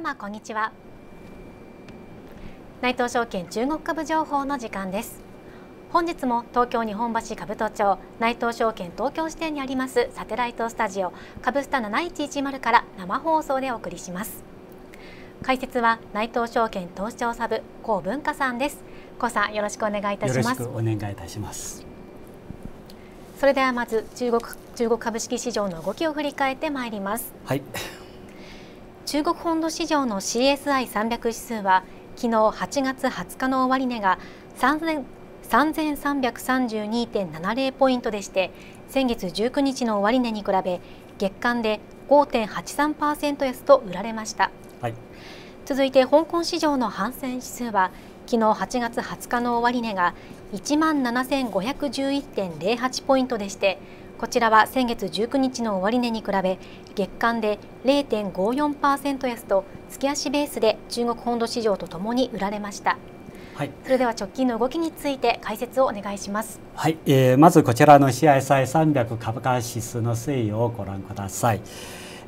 皆様こんにちは。内藤証券中国株情報の時間です。本日も東京日本橋兜町内藤証券東京支店にありますサテライトスタジオ株スタ7110から生放送でお送りします。解説は内藤証券投資調査部高文化さんです。高さんよろしくお願いいたします。お願いいたします。それではまず中国中国株式市場の動きを振り返ってまいります。はい中国本土市場の CSI300 指数は昨日8月20日の終値が3332.70ポイントでして先月19日の終値に比べ月間で5.83%安と売られました、はい、続いて香港市場の反戦指数は昨日8月20日の終値が1万7511.08ポイントでしてこちらは先月19日の終値に比べ月間で0.54%安と月足ベースで中国本土市場とともに売られました。はい、それでは直近の動きについて解説をお願いします。はい、えー、まずこちらの CSI300 株価指数の推移をご覧ください。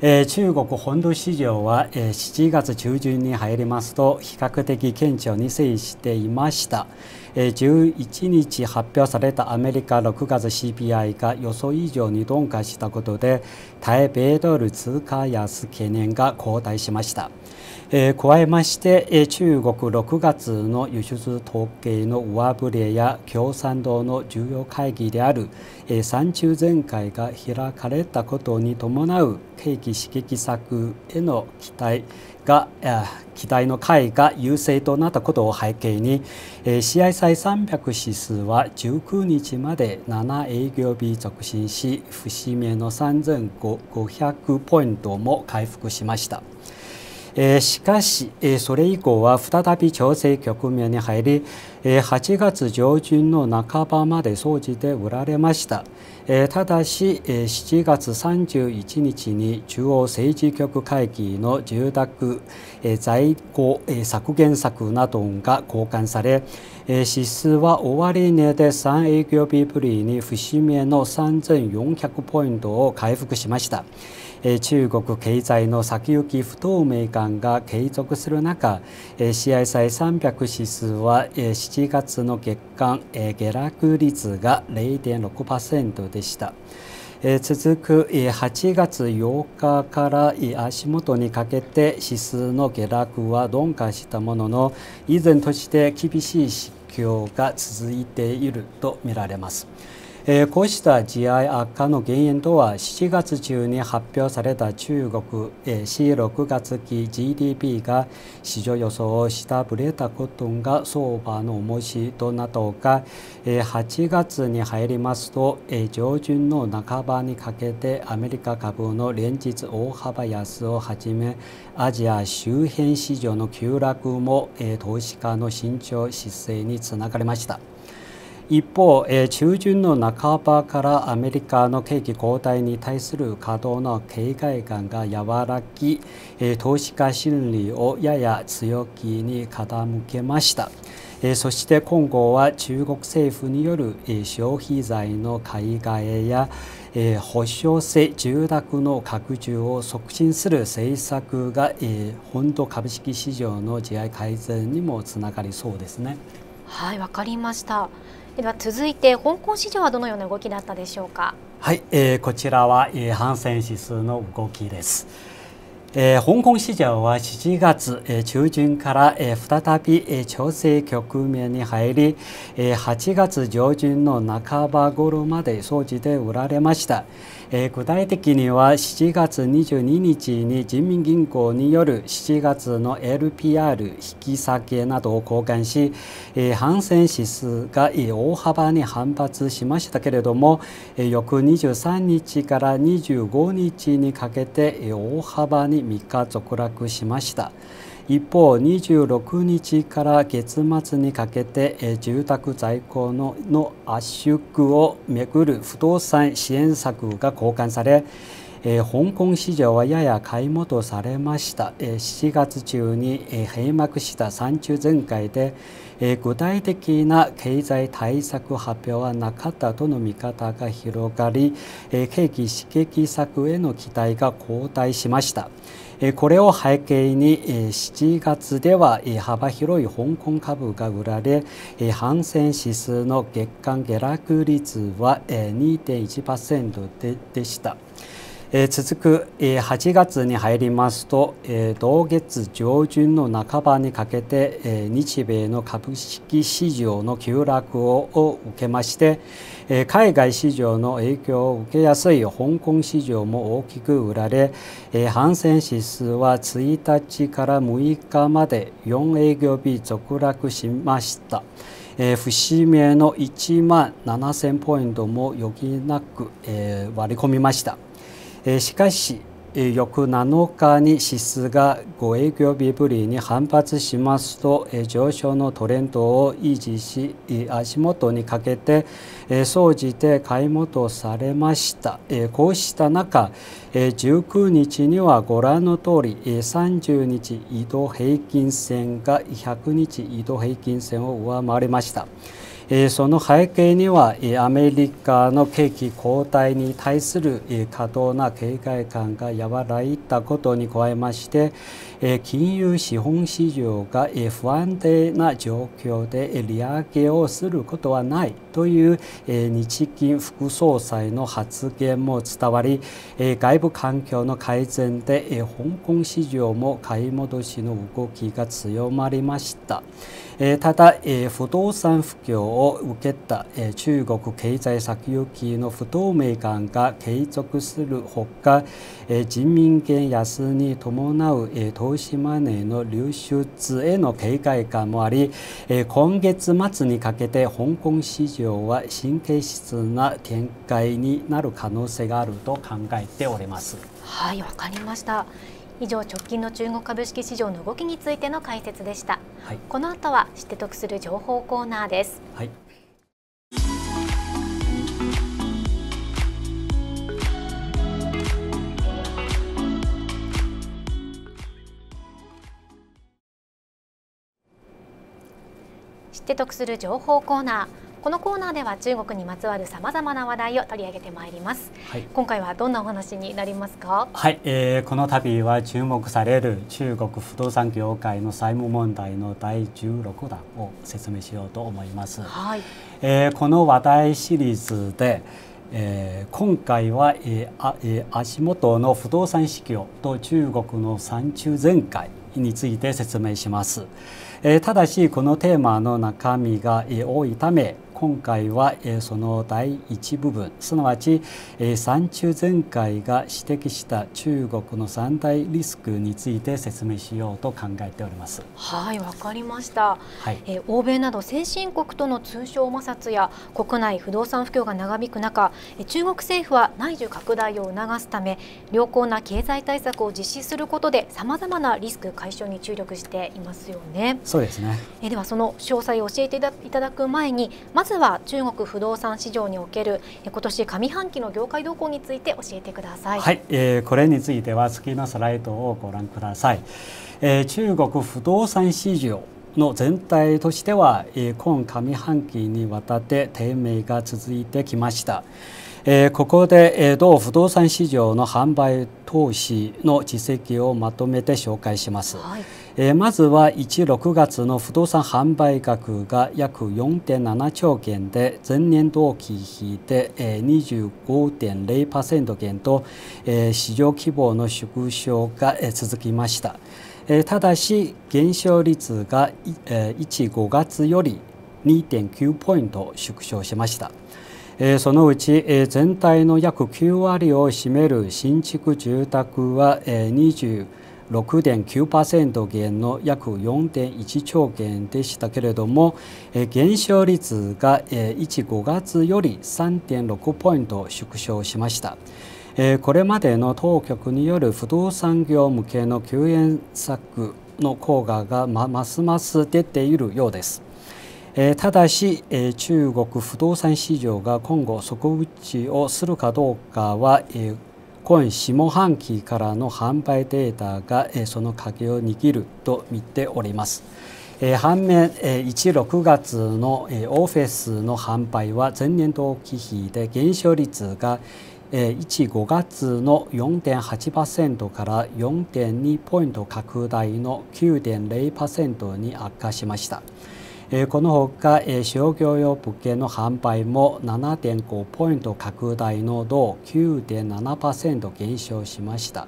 えー、中国本土市場は、えー、7月中旬に入りますと比較的顕著に推移していました。11日発表されたアメリカ6月 CPI が予想以上に鈍化したことで対米ドル通貨安懸念が後退しました。加えまして、中国6月の輸出統計の上振れや共産党の重要会議である、三中全会が開かれたことに伴う景気刺激策への期待が期待の回が優勢となったことを背景に試合再300指数は19日まで7営業日続伸し節目の3500ポイントも回復しました。えしかし、えそれ以降は再び調整局面に入り、え8月上旬の半ばまで総じて売られました。えただし、え7月31日に中央政治局会議の住宅、え在庫、え削減策などが交換され、え指数は終値で3営業日ぶりに節目の3400ポイントを回復しました。中国経済の先行き不透明感が継続する中、CSI300 指数は7月の月間下落率が0.6%でした。続く8月8日から足元にかけて指数の下落は鈍化したものの依然として厳しい指標が続いているとみられます。えー、こうした GI 悪化の原因とは7月中に発表された中国、えー、4、6月期 GDP が市場予想を下振れたことが相場の重しとなったほか、えー、8月に入りますと、えー、上旬の半ばにかけてアメリカ株の連日大幅安をはじめアジア周辺市場の急落も、えー、投資家の慎重姿勢につながりました。一方、中旬の半ばからアメリカの景気後退に対する過度の警戒感が和らぎ、投資家心理をやや強気に傾けました。そして今後は中国政府による消費財の買い替えや保証性住宅の拡充を促進する政策が本土株式市場の地合改善にもつながりそうですね。はい、わかりました。では続いて香港市場はどのような動きだったでしょうか？はい、えー、こちらは、えー、反戦指数の動きです。えー、香港市場は7月、えー、中旬から、えー、再び、えー、調整局面に入り、えー、8月上旬の半ば頃まで総じて売られました。えー、具体的には7月22日に人民銀行による7月の LPR 引き下げなどを交換し、えー、反戦指数が大幅に反発しましたけれども、えー、翌23日から25日にかけて大幅に3日続落しました。一方26日から月末にかけて住宅在庫のの圧縮をめぐる不動産支援策が交換されえー、香港市場はやや買い戻されました、えー、7月中に、えー、閉幕した3中全会で、えー、具体的な経済対策発表はなかったとの見方が広がり、えー、景気刺激策への期待が後退しました。これを背景に7月では幅広い香港株が売られ反戦指数の月間下落率は2.1%ででした。え続く、え8月に入りますと、え同月上旬の半ばにかけて、え日米の株式市場の急落を受けまして、え海外市場の影響を受けやすい香港市場も大きく売られ、え反戦指数は1日から6日まで4営業日続落しました。えー、節目の1万7000ポイントも余儀なく、えー、割り込みました。しかし翌7日に指数が5営業日ぶりに反発しますと上昇のトレンドを維持し足元にかけて総じて買い戻されましたこうした中19日にはご覧の通り30日移動平均線が100日移動平均線を上回りました。その背景にはアメリカの景気後退に対する過当な警戒感が和らいだことに加えまして金融資本市場が不安定な状況で利上げをすることはないという日銀副総裁の発言も伝わり外部環境の改善で香港市場も買い戻しの動きが強まりました。ただ、不動産不況を受けた中国経済先行きの不透明感が継続するほか人民元安に伴う投資マネーの流出への警戒感もあり今月末にかけて香港市場は神経質な展開になる可能性があると考えております。はいわかりました。以上直近の中国株式市場の動きについての解説でした、はい、この後は知って得する情報コーナーです、はいって得する情報コーナー。このコーナーでは中国にまつわるさまざまな話題を取り上げてまいります、はい、今回はどんなお話になりますか？はい、えー、この度は注目される中国不動産業界の債務問題の第16弾を説明しようと思います、はい。えー、この話題シリーズでえー、今回は、えーあえー、足元の不動産市況と中国の三中全会について説明します。え、ただしこのテーマの中身が、多いため今回はその第一部分。すなわち三中全会が指摘した中国の三大リスクについて説明しようと考えております。はいわかりました、はい、え欧米など先進国との通商摩擦や国内不動産不況が長引く中中国政府は内需拡大を促すため良好な経済対策を実施することでさまざまなリスク解消に注力していますよね。そうですね。えではその詳細を教えていただく前にまずずは中国不動産市場における今年上半期の業界動向について教えてください。はい、えー、これについては次のスライドをご覧ください。えー、中国不動産市場の全体としては、えー、今上半期にわたって低迷が続いてきました。えー、ここで、えー、同不動産市場の販売投資の実績をまとめて紹介します。はいえまずは1、6月の不動産販売額が約4.7兆元で前年同期比で、え25.0%減と、え市場規模の縮小が、え続きました。えただし減少率が、え1、5月より2.9ポイント縮小しました。そのうち全体の約9割を占める新築住宅は20 6.9%減の約4.1兆元でしたけれども減少率が1、5月より3.6ポイント縮小しました。これまでの当局による不動産業向けの救援策の効果がますます出ているようです。ただし中国不動産市場が今後底打ちをするかどうかは今下半期からの販売データがその鍵を握ると見ております。反面、1、6月のオフェスの販売は前年同期比で減少率が1、5月の4.8%から4.2ポイント拡大の9.0%に悪化しました。このほか商業用物件の販売も7.5ポイント拡大の同9.7%減少しました。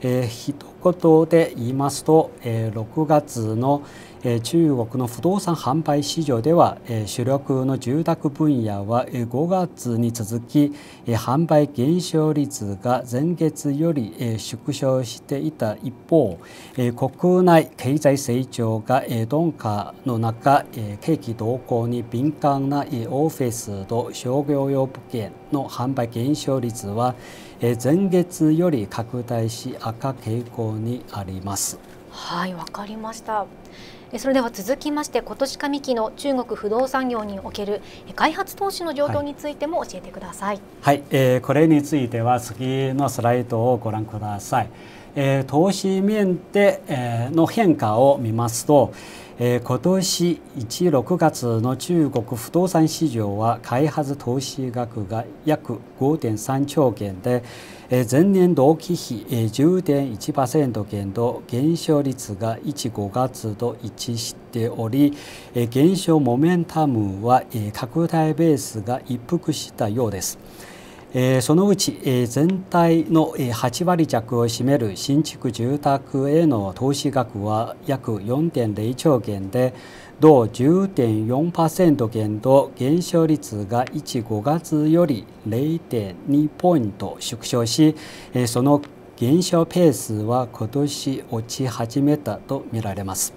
えー、一言で言いますと、えー、6月の、えー、中国の不動産販売市場では、えー、主力の住宅分野は、えー、5月に続き、えー、販売減少率が前月より、えー、縮小していた一方、えー、国内経済成長が、えー、鈍化の中、えー、景気動向に敏感な、えー、オフィスと商業用物件の販売減少率は、前月より拡大し赤傾向にあります。はいわかりました。それでは続きまして今年上期の中国不動産業における開発投資の状況についても教えてくださいはい、はい、えー、これについては次のスライドをご覧ください、えー、投資面で、えー、の変化を見ますとえー、今年1、6月の中国不動産市場は開発投資額が約5.3兆元で、えー、前年同期比、えー、10.1%減と減少率が1、5月と一致しており、えー、減少モメンタムは、えー、拡大ベースが一服したようです。そのうち、全体の、8割弱を占める新築住宅への投資額は約4.0兆元で同10.4%減と減少率が1、5月より0.2ポイント縮小し、その減少ペースは今年落ち始めたとみられます。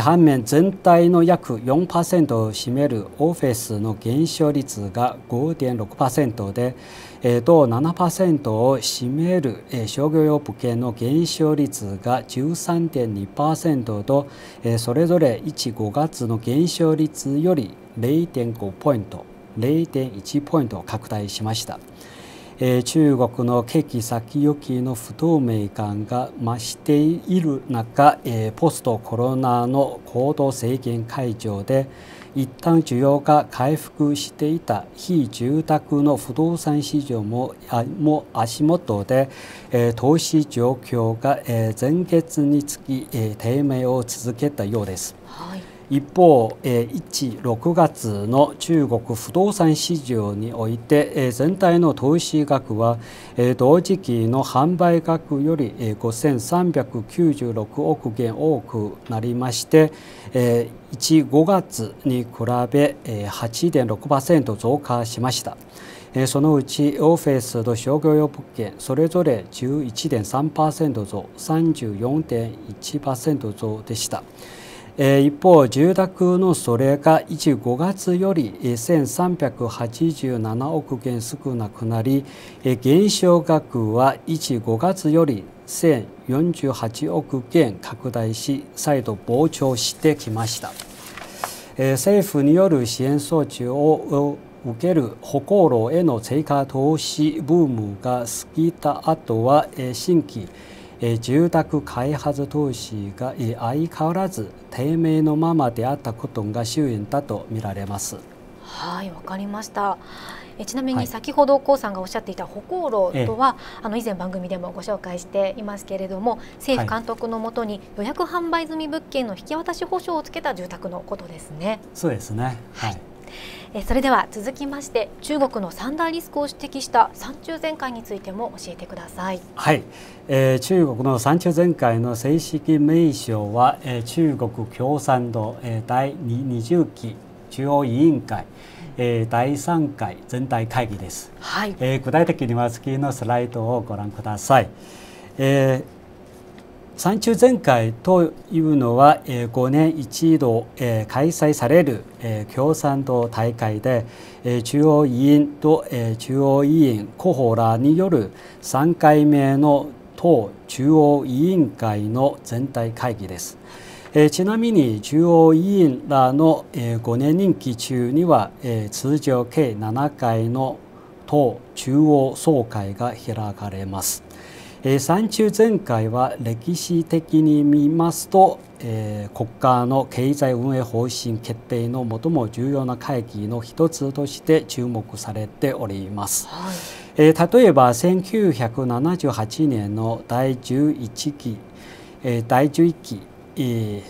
反面全体の約4%を占めるオフィスの減少率が5.6%で同7%を占める商業用物件の減少率が13.2%とそれぞれ1、5月の減少率より0.5ポイント0.1ポイント拡大しました。えー、中国の景気先行きの不透明感が増している中、えー、ポストコロナの行動制限解除で一旦需要が回復していた非住宅の不動産市場もも足元で、えー、投資状況が、えー、前月につき、えー、低迷を続けたようです。はい一方、1、6月の中国不動産市場において全体の投資額は同時期の販売額より5396億元多くなりまして1、5月に比べ8.6%増加しました。そのうちオフェスと商業用物件それぞれ11.3%増34.1%増でした。一方、住宅のそれが1、5月より1387億元少なくなり、減少額は1、5月より1048億元拡大し、再度膨張してきました。政府による支援措置を受ける歩行路への追加投資ブームが過ぎた後は新規住宅開発投資が相変わらず低迷のままであったことが周囲だと見られます。はいわかりました。えちなみに先ほど江さんがおっしゃっていた歩行路とは、はい、あの以前番組でもご紹介していますけれども政府監督のもとに予約販売済み物件の引き渡し保証をつけた住宅のことですね。そうですね、はいえそれでは続きまして中国の三大リスクを指摘した三中全会についても教えてください。はい、えー、中国の三中全会の正式名称は、えー、中国共産党、えー、第20期中央委員会、えー、第3回全体会議です、はいえー、具体的には次のスライドをご覧ください。えー三中全会というのは、5年一度、開催される、共産党大会で、中央委員と、中央委員候補らによる3回目の党中央委員会の全体会議です。ちなみに中央委員らの、5年任期中には、通常計7回の党中央総会が開かれます。三中全会は歴史的に見ますと、えー、国家の経済運営方針決定の最も重要な会議の一つとして注目されております。はい、えー、例えば1978年の第11期、えー、第11期、えー、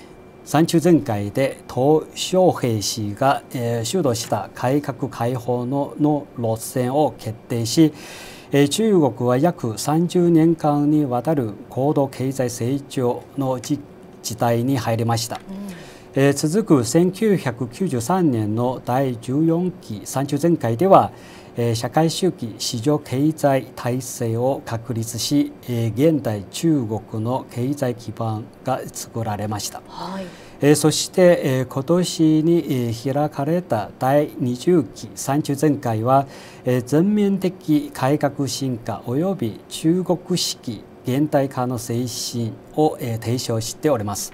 三中全会で鄧小平氏が、えー、主導した改革開放のの路線を決定し、中国は約30年間にわたる高度経済成長の時代に入りました。うん、続く1993年の第14期三中全会では社会主義市場経済体制を確立し現代中国の経済基盤が作られました。はいそして、今年に、開かれた第20期三中全会は、全面的改革進化及び中国式現代化の精神を、提唱しております。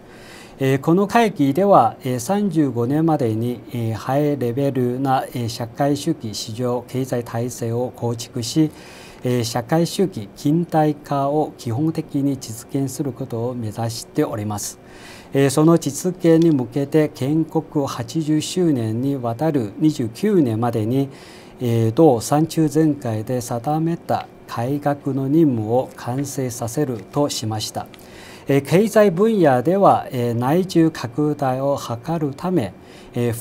この会議では35年までにハイレベルな社会主義市場経済体制を構築し社会主義近代化を基本的に実現することを目指しております。その実現に向けて建国80周年にわたる29年までに同三中全会で定めた改革の任務を完成させるとしました。経済分野では内需拡大を図るため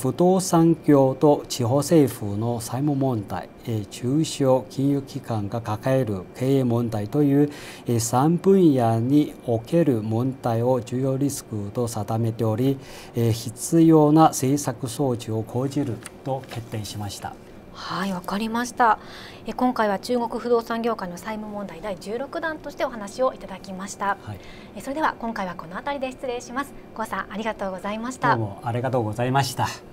不動産業と地方政府の債務問題中小金融機関が抱える経営問題という3分野における問題を重要リスクと定めており必要な政策装置を講じると決定しました。はいわかりました。え今回は中国不動産業界の債務問題第16弾としてお話をいただきました、はい、えそれでは今回はこの辺りで失礼します。高さんありがとうございました。どうもありがとうございました